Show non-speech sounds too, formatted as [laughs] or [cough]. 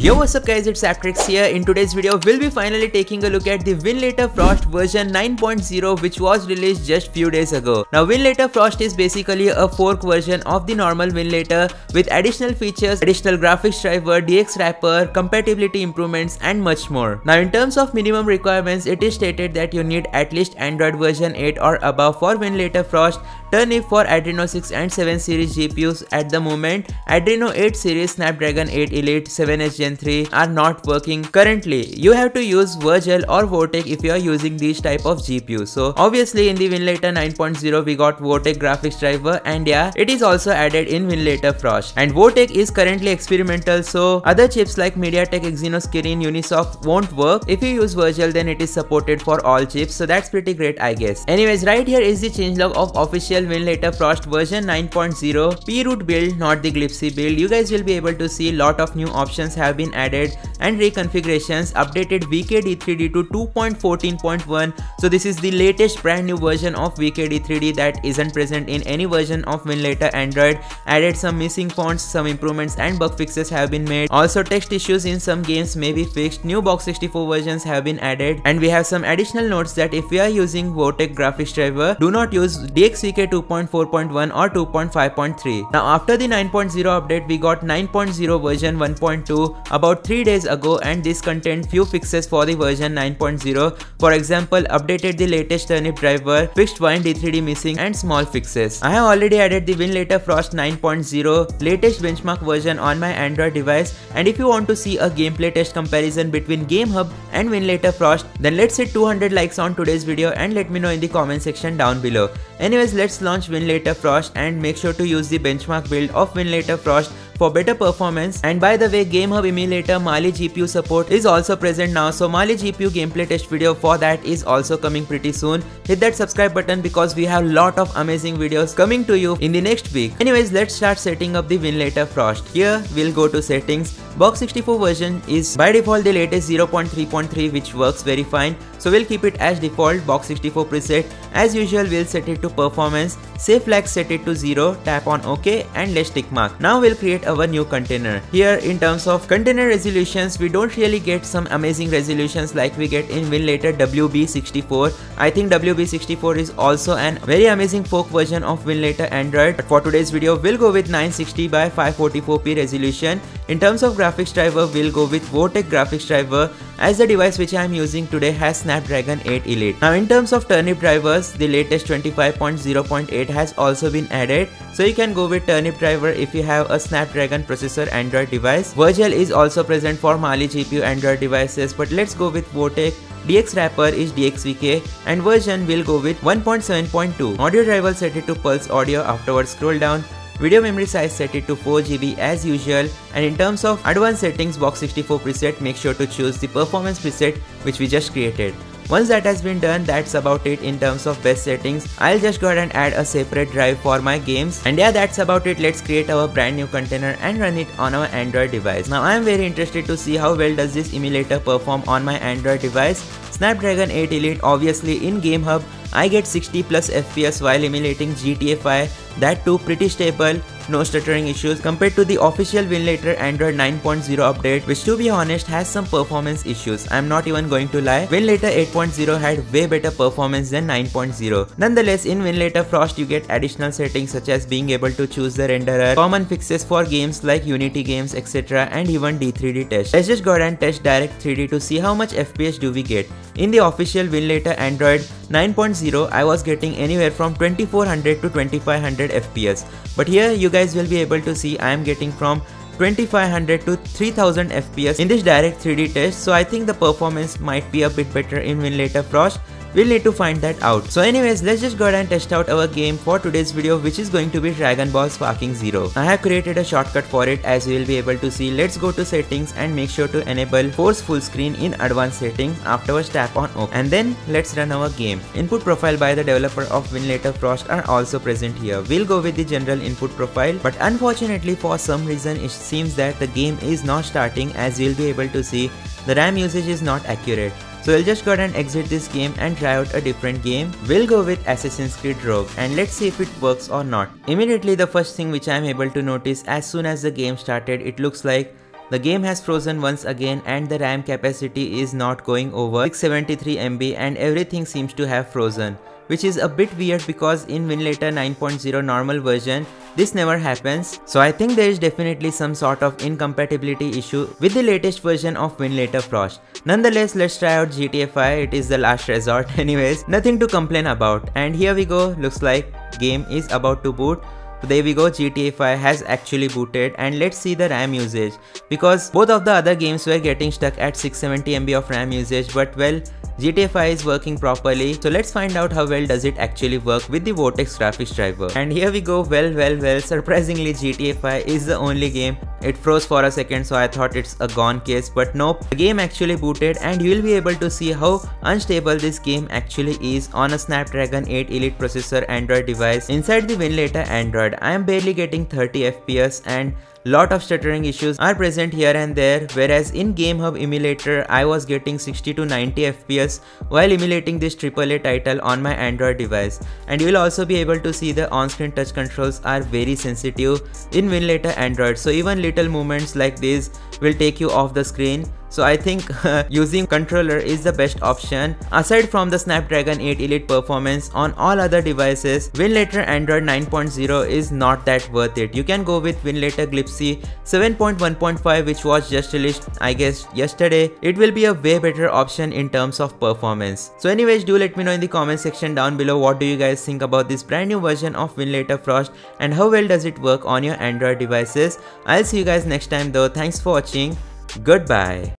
Yo what's up guys it's ApTreX here. In today's video we'll be finally taking a look at the Winlator Frost version 9.0 which was released just few days ago. Now Winlator Frost is basically a fork version of the normal Winlator with additional features, additional graphics driver, DX wrapper, compatibility improvements and much more. Now in terms of minimum requirements it is stated that you need at least Android version 8 or above for Winlator Frost Turnip for Adreno 6 and 7 series GPUs at the moment, Adreno 8 series Snapdragon 8 Elite 7S Gen 3 are not working currently. You have to use VirGL or Vortek if you are using these type of GPUs. So obviously in the Winlator 9.0 we got Vortek graphics driver and yeah, it is also added in Winlator Frost. And Vortek is currently experimental so other chips like MediaTek Exynos Kirin Unisoc won't work. If you use VirGL then it is supported for all chips so that's pretty great I guess. Anyways right here is the changelog of official Winlator Frost version 9.0 p-root build not the glibc build you guys will be able to see lot of new options have been added and reconfigurations updated VKD3D to 2.14.1 so this is the latest brand new version of VKD3D that isn't present in any version of Winlator Android. Added some missing fonts some improvements and bug fixes have been made. Also text issues in some games may be fixed. New box 64 versions have been added. And we have some additional notes that if we are using Vortek graphics driver do not use DXVK 2.4.1 or 2.5.3. Now after the 9.0 update we got 9.0 version 1.2 about 3 days ago and this contained few fixes for the version 9.0. For example updated the latest turnip driver, fixed Wine D3D missing and small fixes. I have already added the Winlator Frost 9.0 latest benchmark version on my Android device and if you want to see a gameplay test comparison between GameHub and Winlator Frost then let's hit 200 likes on today's video and let me know in the comment section down below. Anyways let's launch Winlator Frost and make sure to use the benchmark build of Winlator Frost for better performance. And by the way GameHub emulator Mali GPU support is also present now. So Mali GPU gameplay test video for that is also coming pretty soon. Hit that subscribe button because we have lot of amazing videos coming to you in the next week. Anyways let's start setting up the Winlator Frost. Here we'll go to settings. Box 64 version is by default the latest 0.3.3 which works very fine so we'll keep it as default box 64 preset as usual we'll set it to performance save flag set it to 0 tap on ok and let's tick mark now we'll create our new container. Here in terms of container resolutions, we don't really get some amazing resolutions like we get in Winlator WB64. I think WB64 is also an very amazing fork version of Winlator Android. But for today's video, we'll go with 960 by 544p resolution. In terms of graphics driver, we'll go with Vortek graphics driver as the device which I am using today has Snapdragon 8 Elite. Now in terms of turnip drivers, the latest 25.0.8 has also been added. So you can go with turnip driver if you have a Snapdragon processor Android device. VirGL is also present for Mali GPU Android devices but let's go with Vortek DX wrapper is DXVK and version will go with 1.7.2. Audio driver set it to pulse audio afterwards scroll down Video memory size set it to 4GB as usual and in terms of advanced settings box 64 preset make sure to choose the performance preset which we just created. Once that has been done, that's about it in terms of best settings. I'll just go ahead and add a separate drive for my games. And yeah, that's about it. Let's create our brand new container and run it on our Android device. Now I'm very interested to see how well does this emulator perform on my Android device. Snapdragon 8 Elite obviously in GameHub I get 60 plus FPS while emulating GTA 5, that too pretty stable, no stuttering issues compared to the official Winlator Android 9.0 update which to be honest has some performance issues. I'm not even going to lie, Winlator 8.0 had way better performance than 9.0. Nonetheless, in Winlator Frost you get additional settings such as being able to choose the renderer, common fixes for games like Unity games etc and even D3D test. Let's just go ahead and test Direct 3D to see how much FPS do we get. In the official Winlator Android 9.0 I was getting anywhere from 2400 to 2500 FPS but here you guys will be able to see I am getting from 2500 to 3000 FPS in this direct 3D test. So I think the performance might be a bit better in Winlator Frost We'll need to find that out. So anyways, let's just go ahead and test out our game for today's video which is going to be Dragon Ball Sparking Zero. I have created a shortcut for it as you will be able to see. Let's go to settings and make sure to enable force full screen in advanced settings. Afterwards tap on OK. And then let's run our game. Input profile by the developer of Winlator Frost are also present here. We'll go with the general input profile but unfortunately for some reason it seems that the game is not starting as you'll be able to see the RAM usage is not accurate. So I'll just go ahead and exit this game and try out a different game. We'll go with Assassin's Creed Rogue and let's see if it works or not. Immediately the first thing which I'm able to notice as soon as the game started it looks like the game has frozen once again and the RAM capacity is not going over 673 MB and everything seems to have frozen which is a bit weird because in Winlator 9.0 normal version, this never happens. So I think there is definitely some sort of incompatibility issue with the latest version of Winlator Frost. Nonetheless, let's try out GTA 5, it is the last resort [laughs] anyways, nothing to complain about. And here we go, looks like game is about to boot. There we go GTA 5 has actually booted and let's see the RAM usage because both of the other games were getting stuck at 670 MB of RAM usage but well GTA 5 is working properly so let's find out how well does it actually work with the Vortek graphics driver. And here we go. Well well well surprisingly GTA 5 is the only game. It froze for a second so I thought it's a gone case but nope. The game actually booted and you will be able to see how unstable this game actually is on a Snapdragon 8 Elite processor Android device inside the Winlator Android. I am barely getting 30 FPS and lot of stuttering issues are present here and there whereas in GameHub emulator I was getting 60 to 90 FPS while emulating this AAA title on my Android device. And you will also be able to see the on-screen touch controls are very sensitive in Winlator Android. So even little movements like this will take you off the screen so I think [laughs] using controller is the best option. Aside from the Snapdragon 8 Elite performance on all other devices, Winlator Android 9.0 is not that worth it. You can go with Winlator Glibc 7.1.5 which was just released I guess yesterday. It will be a way better option in terms of performance. So anyways do let me know in the comment section down below what do you guys think about this brand new version of Winlator Frost and how well does it work on your Android devices. I'll see you guys next time though. Thanks for watching. Goodbye.